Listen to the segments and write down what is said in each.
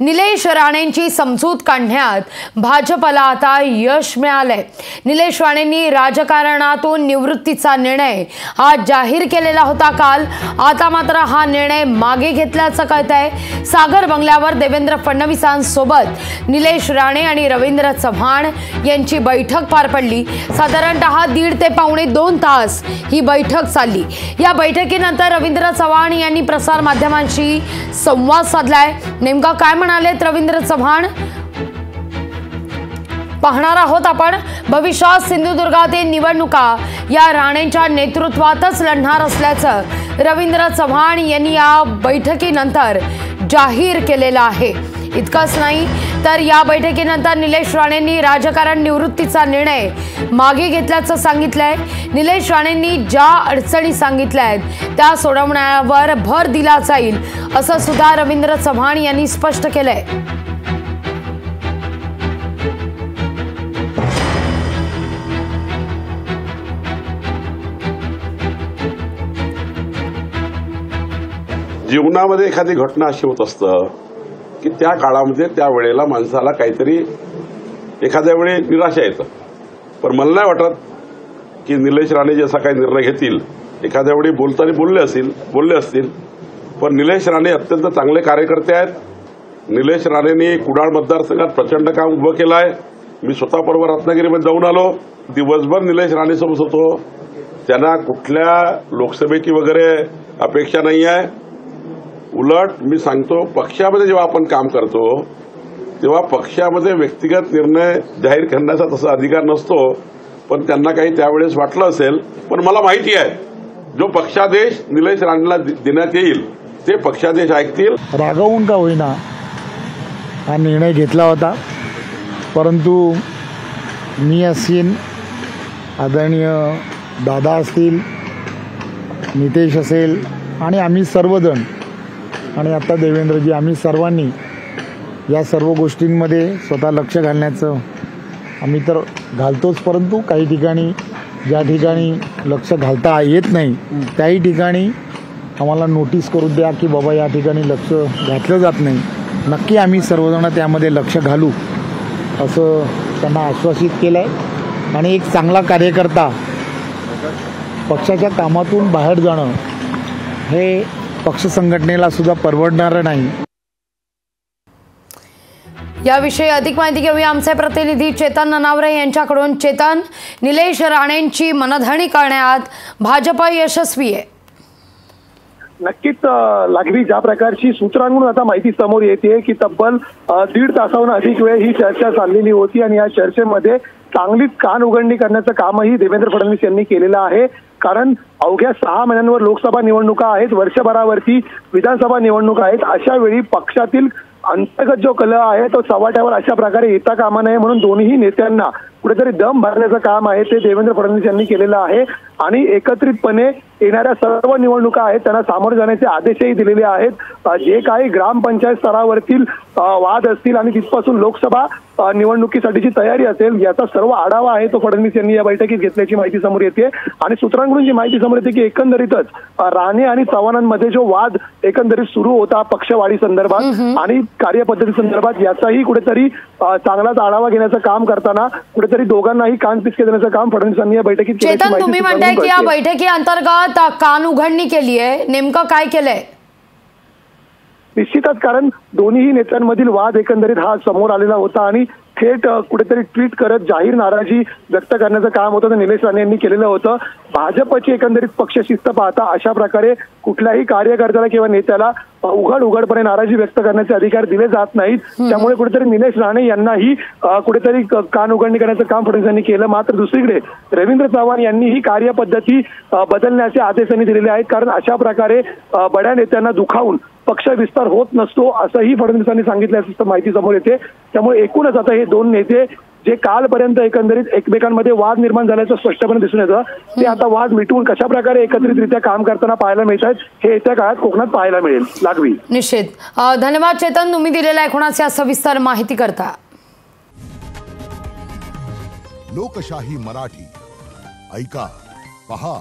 निलेश राणेंची समजूत काढण्यात भाजपला आता यश मिळालंय. निलेश राणेंनी राजकारणातून निवृत्तीचा निर्णय हा जाहीर केलेला होता काल. आता मात्र हा निर्णय मागे घेतल्याचं कळत आहे सागर बंगल्यावर देवेंद्र फडणवीसांसोबत निलेश राणे आणि रवींद्र चव्हाण यांची बैठक पार पडली. साधारणतः दीड ते पावणे दोन तास ही बैठक चालली. या बैठकीनंतर रवींद्र चव्हाण यांनी प्रसारमाध्यमांशी संवाद साधलाय. नेमका काय म्हणालेत रवींद्र चव्हाण? पाहणार आहोत आपण. भविष्यात सिंधुदुर्गातील निवडणुका या राणेंच्या नेतृत्वातच लढणार असल्याचं रवींद्र चव्हाण यांनी या बैठकीनंतर जाहीर केलेलं आहे. इतकंच नाही तर या बैठकीनंतर निलेश राणेंनी राजकारण निवृत्तीचा निर्णय मागे घेतल्याचं सांगितलंय. निलेश राणेंनी ज्या अडचणी सांगितल्या आहेत त्या सोडवण्यावर भर दिला जाईल असं सुद्धा रवींद्र चव्हाण यांनी स्पष्ट केलंय. जीवनामध्ये एखादी घटना अशी होत असतं की त्या काळामध्ये त्या वेळेला माणसाला काहीतरी एखाद्या वेळी निराशा येतं. पण मला नाही वाटत की निलेश राणे जसा काही निर्णय घेतील एखाद्या वेळी बोलताना बोलले असतील बोलले असतील. पण निलेश राणे अत्यंत चांगले कार्यकर्ते आहेत. निलेश राणेंनी कुडाळ मतदारसंघात प्रचंड काम उभं केलं आहे. मी स्वतः परवा रत्नागिरीमध्ये जाऊन आलो. दिवसभर निलेश राणेसोबत होतो. त्यांना कुठल्या लोकसभेची वगैरे अपेक्षा नाही आहे उलट मी सांगतो पक्षामध्ये जेव्हा आपण काम करतो तेव्हा पक्षामध्ये व्यक्तिगत निर्णय जाहीर करण्याचा तसा अधिकार नसतो. पण त्यांना काही त्यावेळेस वाटलं असेल पण मला माहिती आहे जो पक्षादेश निलेश राणेला दे- देण्यात येईल ते पक्षादेश ऐकतील. रागवून का होईना? हा निर्णय घेतला होता. परंतु मी असेन आदरणीय दादा असतील नितेश असेल आणि आम्ही सर्वजण आणि आता देवेंद्रजी आम्ही सर्वांनी या सर्व गोष्टींमध्ये स्वतः लक्ष घालण्याचं आम्ही तर घालतोच परंतु काही ठिकाणी ज्या ठिकाणी लक्ष घालता येत नाही त्याही ठिकाणी आम्हाला नोटीस करू द्या की बाबा या ठिकाणी लक्ष घातलं जात नाही. नक्की आम्ही सर्वजण त्यामध्ये लक्ष घालू असं त्यांना आश्वासित केलं आहे आणि एक चांगला कार्यकर्ता पक्षाच्या कामातून बाहेर जाणं हे पक्ष संघटनेला सुद्धा परवडणारं नाही. याविषयी अधिक माहिती घेऊया. आमचे प्रतिनिधी चेतन ननावरे यांच्याकडून. चेतन निलेश राणेंची मनधरणी करण्यात भाजप यशस्वी आहे. नक्कीच लागवी ज्या प्रकारची सूत्रांकडून आता माहिती समोर येते की तब्बल दीड तासाहून अधिक वेळ ही चर्चा चाललेली होती आणि या चर्चेमध्ये चांगलीच कान उघडणी करण्याचं कामही देवेंद्र फडणवीस यांनी केलेलं आहे. कारण अवघ्या सहा महिन्यांवर लोकसभा निवडणुका आहेत वर्षभरावरती विधानसभा निवडणुका आहेत. अशा वेळी पक्षातील अंतर्गत जो कलह आहे तो सवाट्यावर अशा प्रकारे येता कामा नये म्हणून दोन्ही नेत्यांना कुठेतरी दम भरण्याचं काम आहे ते देवेंद्र फडणवीस यांनी केलेलं आहे. आणि एकत्रितपणे येणाऱ्या सर्व निवडणुका आहेत त्यांना सामोरे जाण्याचे आदेशही दिलेले आहेत. जे काही ग्रामपंचायत स्तरावरतील वाद असतील आणि तिथपासून लोकसभा निवडणुकीसाठीची तयारी असेल याचा सर्व आढावा आहे तो फडणवीस यांनी या बैठकीत घेतल्याची माहिती समोर येते. आणि सूत्रांकडून जी माहिती समोर येते की एकंदरीतच राणे आणि चव्हाणांमध्ये जो वाद एकंदरीत सुरू होता पक्षवाढी संदर्भात आणि कार्यपद्धती संदर्भात याचाही कुठेतरी चांगलाच आढावा घेण्याचं काम करताना कुठेतरी दोघांनाही कानपिचके देण्याचं काम फडणवीसांनी या बैठकीत केल्याची माहिती तुम्ही सूत्रांकडून म्हणताय की या. बैठकी अंतर्गत कान उघडणी केली आहे. नेमकं काय केलंय? निश्चितच कारण दोन्ही नेत्यांमधील वाद एकंदरीत हा समोर आलेला होता आणि थेट कुठेतरी ट्विट करत जाहीर नाराजी व्यक्त करण्याचं काम होतं ते निलेश राणे यांनी केलेलं होतं. भाजपची एकंदरीत पक्ष शिस्त पाहता अशा प्रकारे कुठल्याही कार्यकर्त्याला किंवा नेत्याला उघड उघडपणे नाराजी व्यक्त करण्याचे अधिकार दिले जात नाहीत. त्यामुळे कुठेतरी निलेश राणे यांनाही कुठेतरी कान उघडणी करण्याचं काम फडणवीस यांनी केलं. मात्र दुसरीकडे रवींद्र चव्हाण यांनी ही कार्यपद्धती बदलण्याचे आदेश त्यांनी दिलेले आहेत. कारण अशा प्रकारे बड्या नेत्यांना दुखावून पक्ष विस्तार होत नसतो असंही फडणवीसांनी सांगितल्याचं माहिती समोर येते. त्यामुळे एकूणच आता हे दोन नेते जे कालपर्यंत एकंदरीत एकमेकांमध्ये वाद निर्माण झाल्याचं स्पष्टपणे दिसून येतं ते आता वाद मिटवून कशा प्रकारे एकत्रितरित्या काम करताना पाहायला मिळत आहेत हे येत्या काळात कोकणात पाहायला मिळेल. लागवी. निश्चित. धन्यवाद चेतन. तुम्ही दिलेल्या एकूणाच्या सविस्तर माहिती करता. लोकशाही मराठी. ऐका पहा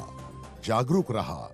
जागरूक रहा.